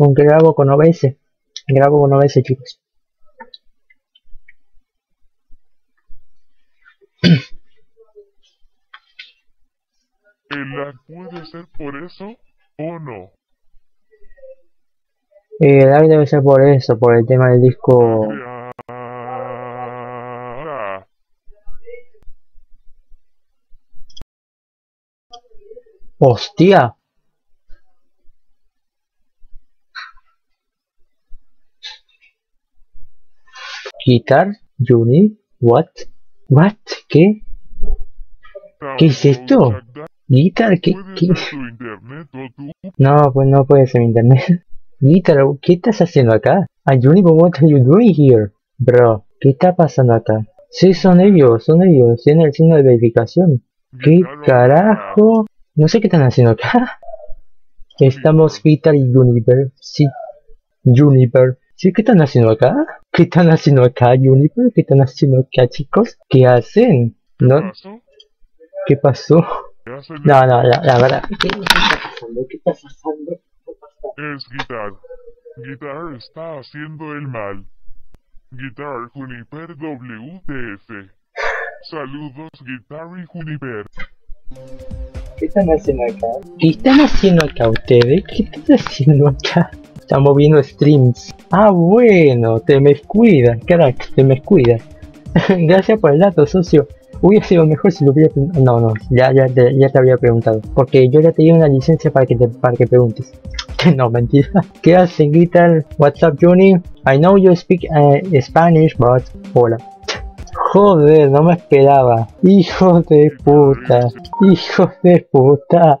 con que grabo con OBS. Grabo con OBS, chicos. ¿El lag puede ser por eso o no? Eh, el lag debe ser por eso, por el tema del disco. Ah, ¡Hostia! Guitar, Juni, what? What? ¿Qué? ¿Qué es esto? Guitar, ¿qué? ¿Puede qué? No, pues no puede ser internet. Guitar, ¿qué estás haciendo acá? But what are you doing here? Bro, ¿qué está pasando acá? Sí, son ellos, son ellos, tienen el signo de verificación. ¿Qué carajo? No sé qué están haciendo acá. Estamos Guitar y Juniper. Sí. Juniper. ¿Sí qué están haciendo acá? ¿Qué están haciendo acá, Juniper? ¿Qué están haciendo acá, chicos? ¿Qué hacen? ¿Qué ¿No? pasó? ¿Qué pasó? ¿Qué hace el- No, no, la, la verdad. ¿Qué está pasando? ¿Qué está pasando? Es Guitar. Guitar está haciendo el mal. Guitar Juniper WTF. Saludos Guitar y Juniper. ¿Qué están haciendo acá? ¿Qué están haciendo acá ustedes? ¿Qué están haciendo acá? Estamos viendo streams. Ah, bueno, te me cuida, crack, te me cuida. Gracias por el dato, socio. Hubiera sido mejor si lo hubiera. No, no, ya, ya, te, ya te había preguntado. Porque yo ya te di una licencia para que te para que preguntes. no, mentira. ¿Qué hacen, Guitar? What's up, Juni? I know you speak uh, Spanish, but... Hola. Joder, no me esperaba. Hijo de puta. Hijo de puta.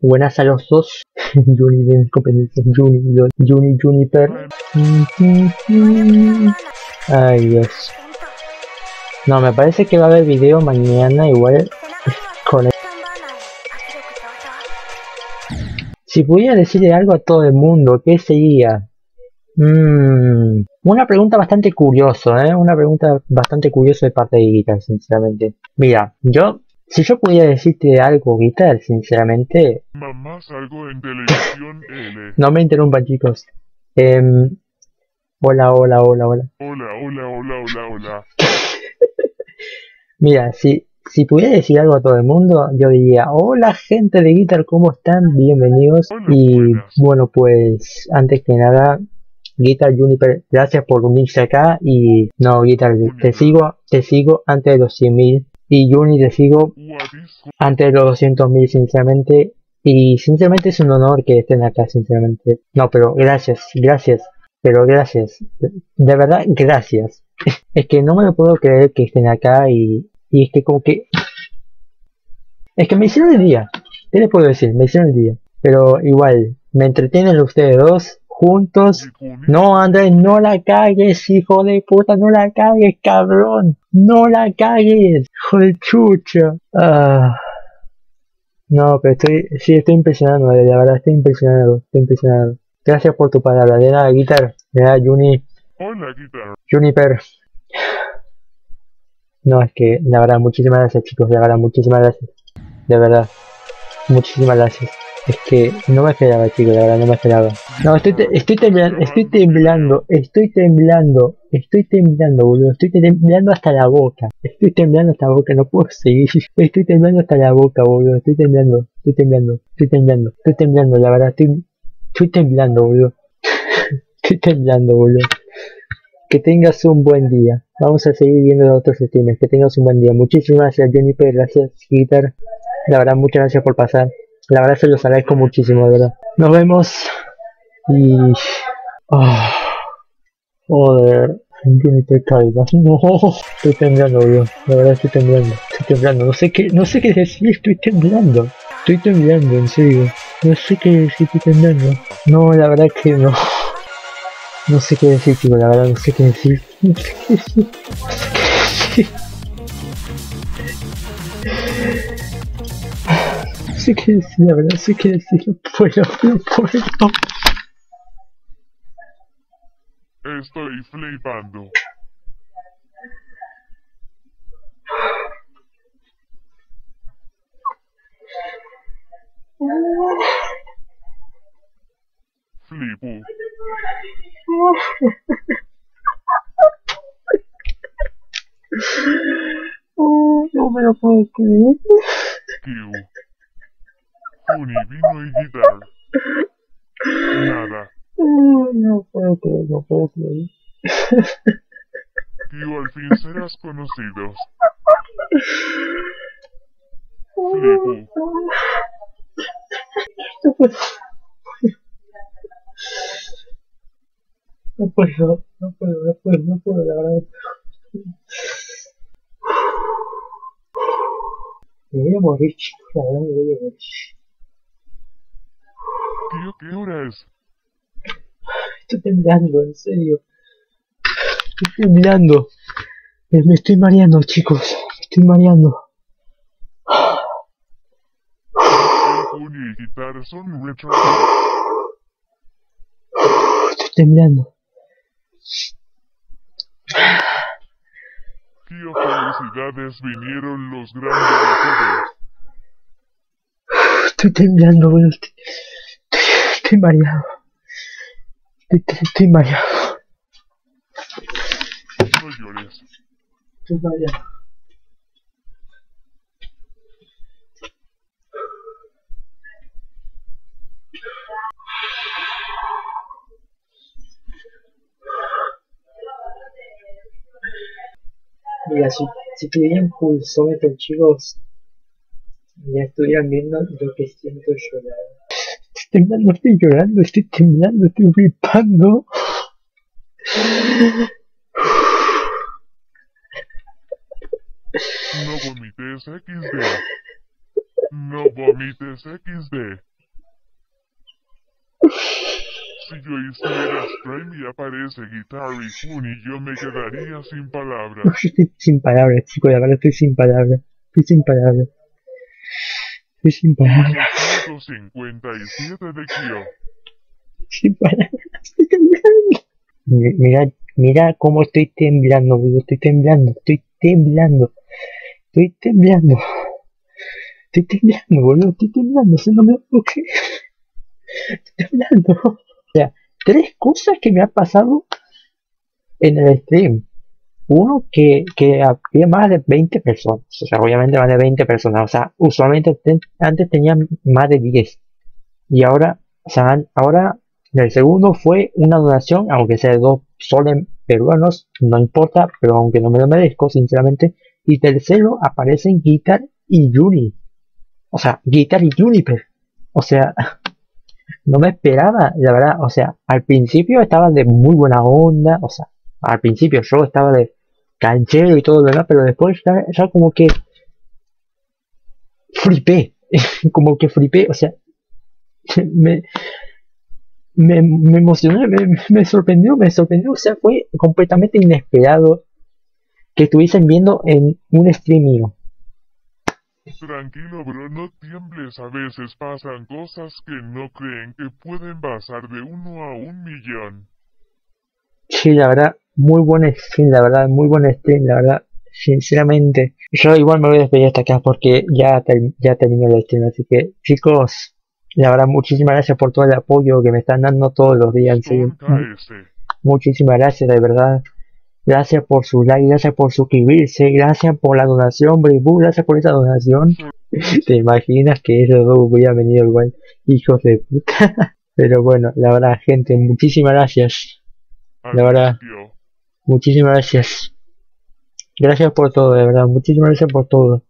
Buenas a los dos. Juni de competencia. Juni, Juniper. Ay, Dios. No, me parece que va a haber video mañana igual con el... Si pudiera decirle algo a todo el mundo, ¿qué sería? Mm, una pregunta bastante curiosa, ¿eh? Una pregunta bastante curiosa de parte de Guitar, sinceramente. Mira, yo, si yo pudiera decirte algo, Guitar, sinceramente, Mamá salgo en televisión L. no me interrumpan, chicos. Em, hola, hola, hola, hola. Hola, hola, hola, hola, hola. Mira, si, si pudiera decir algo a todo el mundo, yo diría, hola gente de Guitar, ¿cómo están? Bienvenidos. Hola, Y buenas. bueno, pues antes que nada, Guitar Juniper, gracias por unirse acá. Y no, Guitar, te sigo, te sigo antes de los 100.000. Y Juni te sigo What is go- antes de los 200.000, sinceramente. Y sinceramente es un honor que estén acá, sinceramente. No, pero gracias, gracias. Pero gracias. De verdad, gracias. Es que no me lo puedo creer que estén acá y, y es que como que... Es que me hicieron el día. ¿Qué les puedo decir? Me hicieron el día. Pero igual, me entretienen ustedes dos juntos. No, Andrés, no la cagues, hijo de puta, no la cagues, cabrón. No la cagues, hijo de chucha. Ah. No, pero estoy, sí, estoy impresionado, de la verdad, estoy impresionado, estoy impresionado. Gracias por tu palabra, de nada, guitar, de nada, Juni, Hola, Guitar. Juniper. No, es que, la verdad, muchísimas gracias, chicos, la verdad, muchísimas gracias. De verdad, muchísimas gracias. Es que no me esperaba, chicos, la verdad, no me esperaba. No, estoy, te- estoy temblando, estoy temblando, estoy temblando, estoy temblando, boludo, estoy temblando hasta la boca, estoy temblando hasta la boca, no puedo seguir, estoy temblando hasta la boca, boludo, estoy temblando, estoy temblando, estoy temblando, estoy temblando, la verdad, estoy, estoy temblando, boludo, estoy temblando, boludo. Que tengas un buen día. Vamos a seguir viendo los otros streamers. Que tengas un buen día. Muchísimas gracias, Juniper. Gracias, Guitar. La verdad, muchas gracias por pasar. La verdad, se los agradezco muchísimo, de verdad. Nos vemos. Y. Ah, joder. Juniper caiga. No, estoy temblando, bro. La verdad, estoy temblando. Estoy temblando. No sé qué, no sé qué decir. Estoy temblando. Estoy temblando, en serio. No sé qué decir. Estoy temblando. No, la verdad que no. No sé qué decir, chicos, la verdad. No sé qué decir. No sé qué decir. No sé qué decir, la verdad, no sé qué decir, no puedo, no puedo. Estoy flipando. Flipo. Oh, no me lo puedo Funi, vino y guitar. Nada. Oh, No puedo creer, no puedo creer. Kiu, al fin serás conocidos. Flipo. No puedo. No puedo, no puedo, no puedo, no puedo, la verdad. Me voy a morir, chicos, la verdad me voy a morir. ¿Qué hora es? Estoy temblando, en serio. Estoy temblando. Me, estoy mareando, chicos. Me estoy mareando. Estoy temblando. Kiu, felicidades, vinieron los grandes. Estoy temblando, boludo. Estoy, mareado. Estoy, estoy, mareado. No llores. Estoy mareado. Mira, si, si tuvieran pulsómetro, chicos, ya estuvieran viendo lo que siento llorar. Temblando, estoy llorando, estoy temblando, estoy flipando. No vomites XD. No vomites XD. Si yo hiciera stream y aparece Guitar y Funi, yo me quedaría sin palabras. Yo estoy sin palabras, chicos, la verdad estoy sin palabras. Estoy sin palabras. Estoy sin palabras. 157 de. Estoy temblando. Mi- Mira, mira cómo estoy temblando. Estoy temblando, estoy temblando. Estoy temblando. Estoy temblando, boludo. Estoy temblando. Eso no me. Estoy temblando. O sea, tres cosas que me han pasado en el stream. Uno, que, que había más de 20 personas. O sea, obviamente más de 20 personas. O sea, usualmente antes tenía más de 10. Y ahora, o sea, ahora el segundo fue una donación, aunque sea de dos soles peruanos, no importa, pero aunque no me lo merezco, sinceramente. Y tercero, aparecen Guitar y Juni. O sea, Guitar y Juniper. O sea, no me esperaba, la verdad. O sea, al principio estaba de muy buena onda. O sea, al principio yo estaba de canchero y todo demás, pero después ya, ya como que flipé. como que flipé. O sea, me, me, me emocioné, me, me sorprendió, me sorprendió. O sea, fue completamente inesperado que estuviesen viendo en un stream mío. Tranquilo, bro, no tiembles. A veces pasan cosas que no creen que pueden pasar de uno a un millón. Sí, la verdad, muy buen stream, la verdad, muy buen stream, la verdad, sinceramente. Yo igual me voy a despedir hasta acá porque ya, ya terminó el stream, así que chicos, la verdad, muchísimas gracias por todo el apoyo que me están dando todos los días. Muchísimas gracias, de verdad. Gracias por su like, gracias por suscribirse, gracias por la donación, Bribu, gracias por esa donación. ¿Te imaginas que esos dos hubieran venido igual? Hijos de puta. Pero bueno, la verdad, gente, muchísimas gracias. La verdad. Muchísimas gracias. Gracias por todo, de verdad. Muchísimas gracias por todo.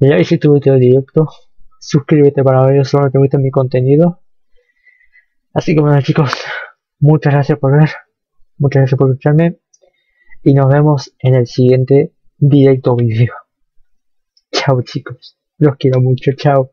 Mira, y si tuviste el directo, suscríbete para ver solo que te gusta mi contenido. Así que bueno, chicos, muchas gracias por ver. Muchas gracias por escucharme. Y nos vemos en el siguiente directo vídeo. Chao, chicos. Los quiero mucho. Chao.